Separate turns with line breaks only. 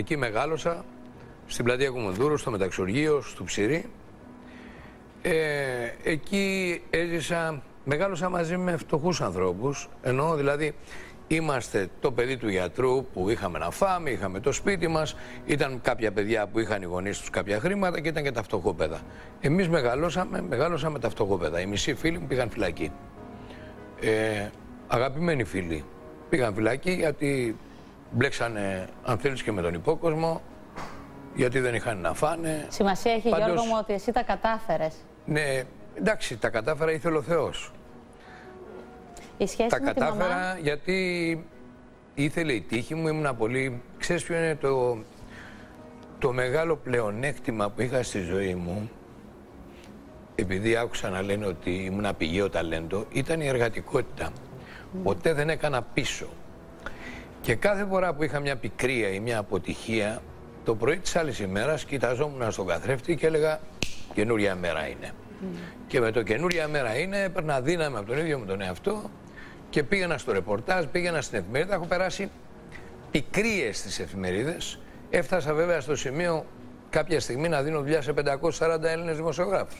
Εκεί μεγάλωσα, στην πλατεία Κουμουνδούρου, στο Μεταξουργείο, στο Ψηρή. Ε, εκεί έζησα, μεγάλωσα μαζί με φτωχούς ανθρώπους, ενώ δηλαδή είμαστε το παιδί του γιατρού που είχαμε να φάμε, είχαμε το σπίτι μας, ήταν κάποια παιδιά που είχαν οι γονείς τους κάποια χρήματα και ήταν και τα φτωχόπαιδα. Εμείς μεγαλώσαμε, μεγαλώσαμε τα φτωχόπαιδα. Οι μισοί φίλοι μου πήγαν φυλακή. Ε, αγαπημένοι φίλοι πήγαν φυλακή γιατί μπλέξανε αν θέλεις και με τον υπόκοσμο, γιατί δεν είχαν να φάνε.
Σημασία έχει
Πάντως-
Γιώργο μου ότι εσύ τα κατάφερες.
Ναι, εντάξει, τα κατάφερα, ήθελε ο Θεός.
Η σχέση
Τα
με τη μαμά;
κατάφερα γιατί ήθελε η τύχη μου, ήμουνα πολύ... Ξέρεις ποιο είναι το, το μεγάλο πλεονέκτημα που είχα στη ζωή μου, επειδή άκουσα να λένε ότι ήμουν πηγαίο ταλέντο, ήταν η εργατικότητα. Ποτέ δεν έκανα πίσω. Και κάθε φορά που είχα μια πικρία ή μια αποτυχία, το πρωί της άλλης ημέρας κοιταζόμουν στον καθρέφτη και έλεγα καινούρια μέρα είναι. Και με το καινούρια μέρα είναι έπαιρνα δύναμη από τον ίδιο μου τον εαυτό και πήγαινα στο ρεπορτάζ, πήγαινα στην εφημερίδα, έχω περάσει πικρίες στις εφημερίδες. Έφτασα βέβαια στο σημείο κάποια στιγμή να δίνω δουλειά σε 540 Έλληνες δημοσιογράφους.